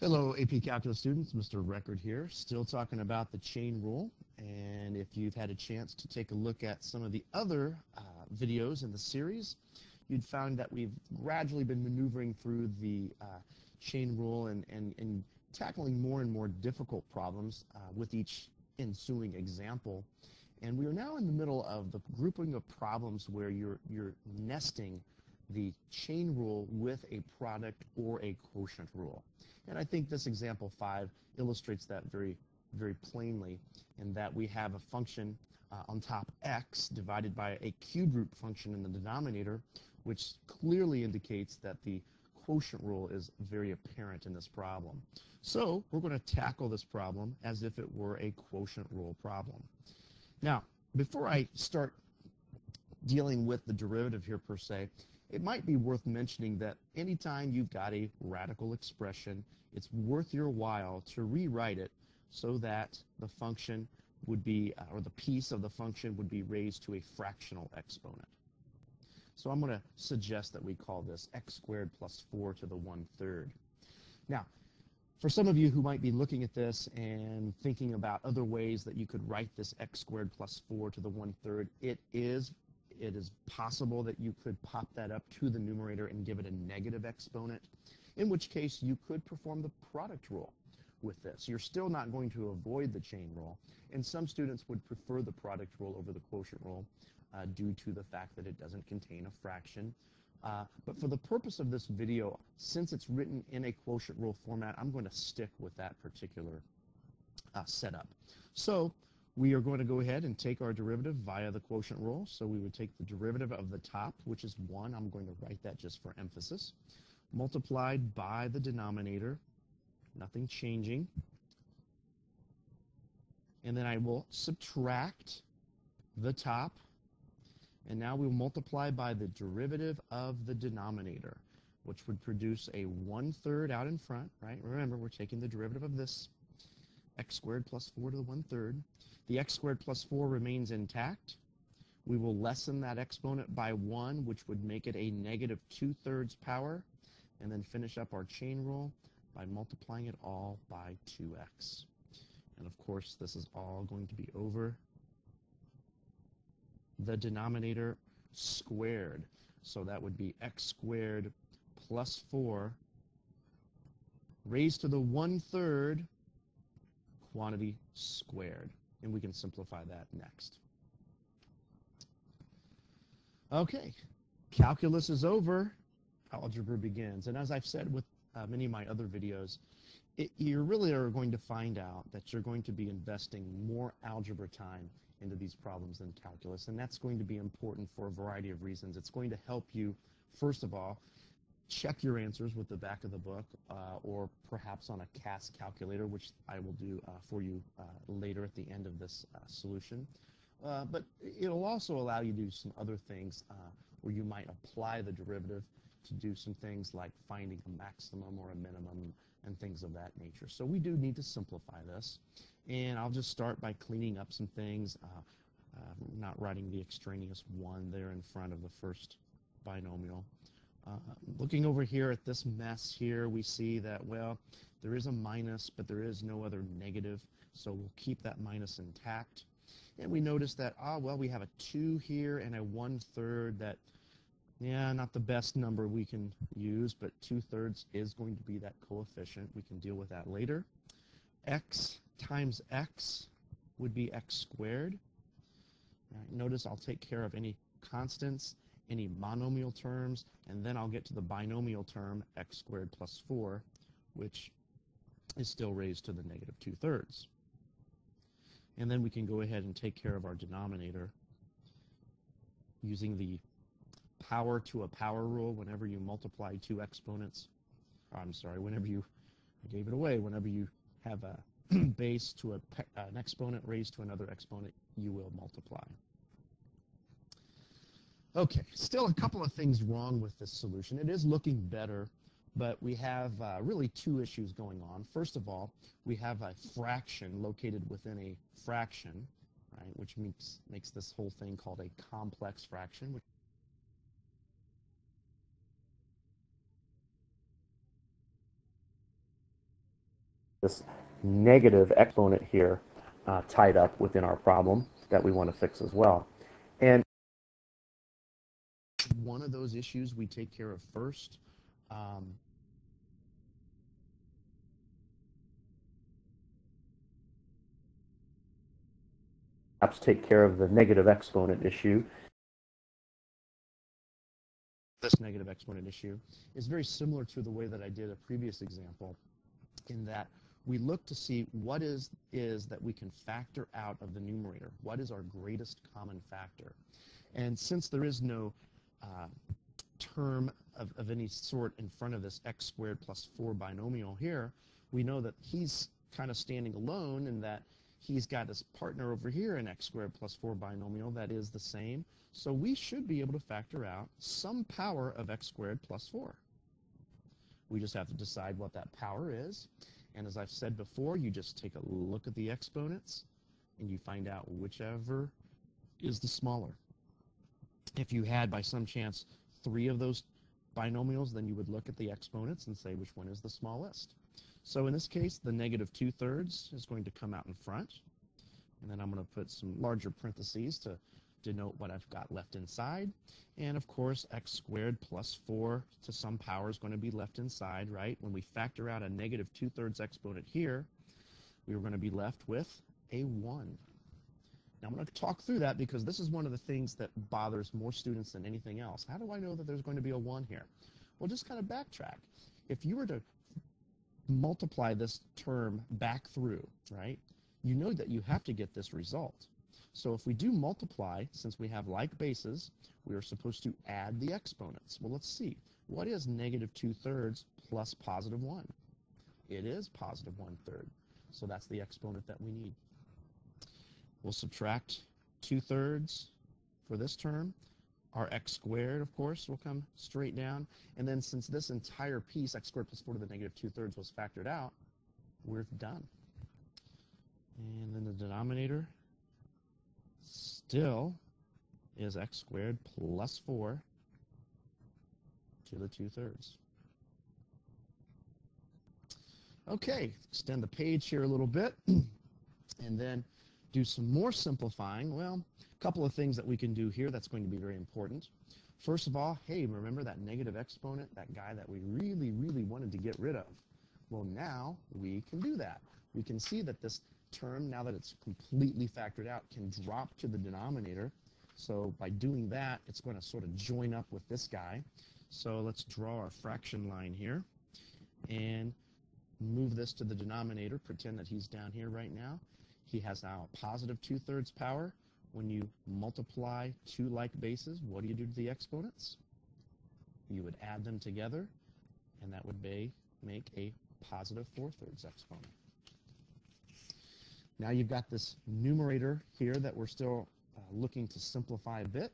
Hello, AP Calculus students. Mr. Record here, still talking about the chain rule. And if you've had a chance to take a look at some of the other uh, videos in the series, you'd found that we've gradually been maneuvering through the uh, chain rule and, and, and tackling more and more difficult problems uh, with each ensuing example. And we are now in the middle of the grouping of problems where you're, you're nesting the chain rule with a product or a quotient rule. And I think this example 5 illustrates that very, very plainly in that we have a function uh, on top x divided by a cube root function in the denominator, which clearly indicates that the quotient rule is very apparent in this problem. So we're going to tackle this problem as if it were a quotient rule problem. Now, before I start dealing with the derivative here per se, it might be worth mentioning that anytime you've got a radical expression, it's worth your while to rewrite it so that the function would be, uh, or the piece of the function would be raised to a fractional exponent. So I'm going to suggest that we call this x squared plus 4 to the 1 third. Now, for some of you who might be looking at this and thinking about other ways that you could write this x squared plus 4 to the 1 third, it is it is possible that you could pop that up to the numerator and give it a negative exponent, in which case you could perform the product rule with this. You're still not going to avoid the chain rule, and some students would prefer the product rule over the quotient rule uh, due to the fact that it doesn't contain a fraction. Uh, but for the purpose of this video, since it's written in a quotient rule format, I'm going to stick with that particular uh, setup. So we are going to go ahead and take our derivative via the quotient rule. So we would take the derivative of the top, which is 1. I'm going to write that just for emphasis. Multiplied by the denominator, nothing changing. And then I will subtract the top. And now we'll multiply by the derivative of the denominator, which would produce a one-third out in front, right? Remember, we're taking the derivative of this x squared plus 4 to the 1 third. The x squared plus 4 remains intact. We will lessen that exponent by 1, which would make it a negative 2 thirds power, and then finish up our chain rule by multiplying it all by 2x. And of course, this is all going to be over the denominator squared. So that would be x squared plus 4 raised to the 1 third quantity squared. And we can simplify that next. Okay, calculus is over. Algebra begins. And as I've said with uh, many of my other videos, it, you really are going to find out that you're going to be investing more algebra time into these problems than calculus. And that's going to be important for a variety of reasons. It's going to help you, first of all, check your answers with the back of the book uh, or perhaps on a CAS calculator, which I will do uh, for you uh, later at the end of this uh, solution. Uh, but it'll also allow you to do some other things uh, where you might apply the derivative to do some things like finding a maximum or a minimum and things of that nature. So we do need to simplify this. And I'll just start by cleaning up some things, not writing the extraneous 1 there in front of the first binomial. Uh, looking over here at this mess here, we see that, well, there is a minus, but there is no other negative, so we'll keep that minus intact. And we notice that, ah, well, we have a 2 here and a 1 third that, yeah, not the best number we can use, but 2 thirds is going to be that coefficient. We can deal with that later. x times x would be x squared. Right, notice I'll take care of any constants any monomial terms, and then I'll get to the binomial term x squared plus 4, which is still raised to the negative 2 thirds. And then we can go ahead and take care of our denominator using the power to a power rule whenever you multiply two exponents. I'm sorry, whenever you, I gave it away, whenever you have a base to a, an exponent raised to another exponent, you will multiply. Okay, still a couple of things wrong with this solution. It is looking better, but we have uh, really two issues going on. First of all, we have a fraction located within a fraction, right, which makes, makes this whole thing called a complex fraction, which this negative exponent here uh, tied up within our problem that we want to fix as well. Those issues we take care of first. Um, perhaps take care of the negative exponent issue. This negative exponent issue is very similar to the way that I did a previous example in that we look to see what is, is that we can factor out of the numerator. What is our greatest common factor? And since there is no uh, term of, of any sort in front of this x squared plus 4 binomial here, we know that he's kind of standing alone and that he's got his partner over here in x squared plus 4 binomial that is the same. So we should be able to factor out some power of x squared plus 4. We just have to decide what that power is. And as I've said before, you just take a look at the exponents and you find out whichever is the smaller. If you had, by some chance, three of those binomials, then you would look at the exponents and say which one is the smallest. So in this case, the negative two-thirds is going to come out in front. And then I'm going to put some larger parentheses to denote what I've got left inside. And of course, x squared plus 4 to some power is going to be left inside, right? When we factor out a negative two-thirds exponent here, we are going to be left with a 1. Now I'm going to talk through that because this is one of the things that bothers more students than anything else. How do I know that there's going to be a 1 here? Well, just kind of backtrack. If you were to multiply this term back through, right, you know that you have to get this result. So if we do multiply, since we have like bases, we are supposed to add the exponents. Well, let's see. What is negative 2 thirds plus positive 1? It is positive 1 third. So that's the exponent that we need. We'll subtract 2 thirds for this term. Our x squared, of course, will come straight down. And then since this entire piece, x squared plus 4 to the negative 2 thirds, was factored out, we're done. And then the denominator still is x squared plus 4 to the 2 thirds. Okay, extend the page here a little bit. and then do some more simplifying, well, a couple of things that we can do here that's going to be very important. First of all, hey, remember that negative exponent, that guy that we really, really wanted to get rid of? Well, now we can do that. We can see that this term, now that it's completely factored out, can drop to the denominator. So by doing that, it's going to sort of join up with this guy. So let's draw our fraction line here and move this to the denominator, pretend that he's down here right now. He has now a positive two-thirds power. When you multiply two like bases, what do you do to the exponents? You would add them together, and that would be, make a positive four-thirds exponent. Now you've got this numerator here that we're still uh, looking to simplify a bit,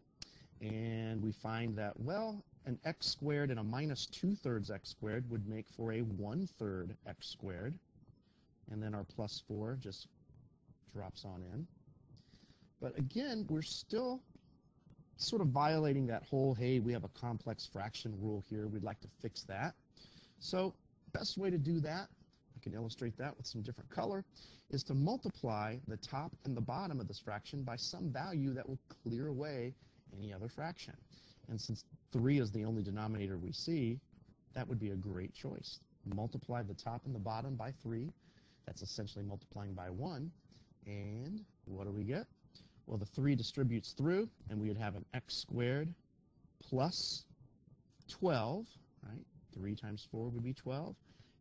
and we find that, well, an x squared and a minus two-thirds x squared would make for a one-third x squared, and then our plus 4 just drops on in. But again, we're still sort of violating that whole, hey, we have a complex fraction rule here. We'd like to fix that. So best way to do that, I can illustrate that with some different color, is to multiply the top and the bottom of this fraction by some value that will clear away any other fraction. And since 3 is the only denominator we see, that would be a great choice. Multiply the top and the bottom by 3. That's essentially multiplying by 1. And what do we get? Well, the 3 distributes through, and we would have an x squared plus 12, right? 3 times 4 would be 12.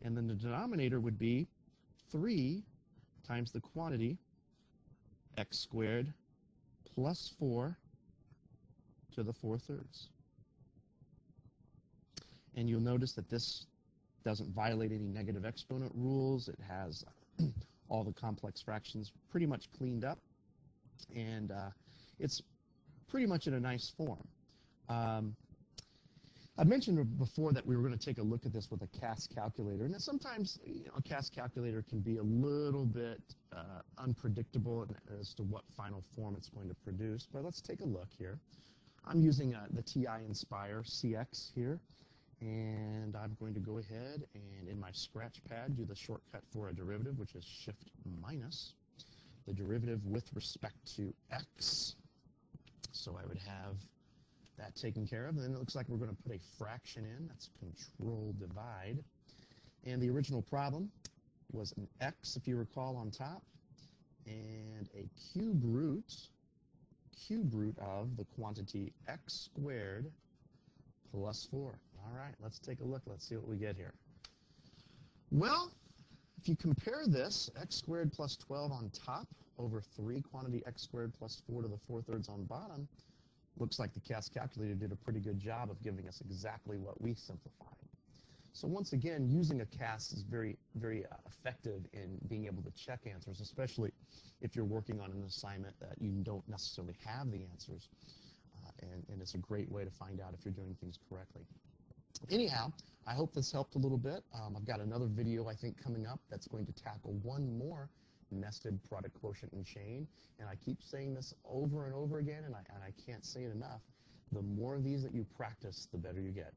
And then the denominator would be 3 times the quantity x squared plus 4 to the 4 thirds. And you'll notice that this doesn't violate any negative exponent rules. It has all the complex fractions pretty much cleaned up. And uh, it's pretty much in a nice form. Um, I mentioned before that we were going to take a look at this with a CAS calculator, and sometimes you know, a CAS calculator can be a little bit uh, unpredictable as to what final form it's going to produce. But let's take a look here. I'm using uh, the TI-Nspire CX here, And I'm going to go ahead and in my scratch pad do the shortcut for a derivative, which is shift minus the derivative with respect to x. So I would have that taken care of. And then it looks like we're going to put a fraction in. That's control divide. And the original problem was an x, if you recall, on top, and a cube root, cube root of the quantity x squared plus 4. All right, let's take a look. Let's see what we get here. Well, if you compare this, x squared plus 12 on top over 3 quantity x squared plus 4 to the 4 thirds on bottom, looks like the CAS calculator did a pretty good job of giving us exactly what we simplified. So once again, using a CAS is very, very uh, effective in being able to check answers, especially if you're working on an assignment that you don't necessarily have the answers. Uh, and, and it's a great way to find out if you're doing things correctly. Anyhow, I hope this helped a little bit. Um, I've got another video, I think, coming up that's going to tackle one more nested product quotient and chain. And I keep saying this over and over again, and I, and I can't say it enough. The more of these that you practice, the better you get.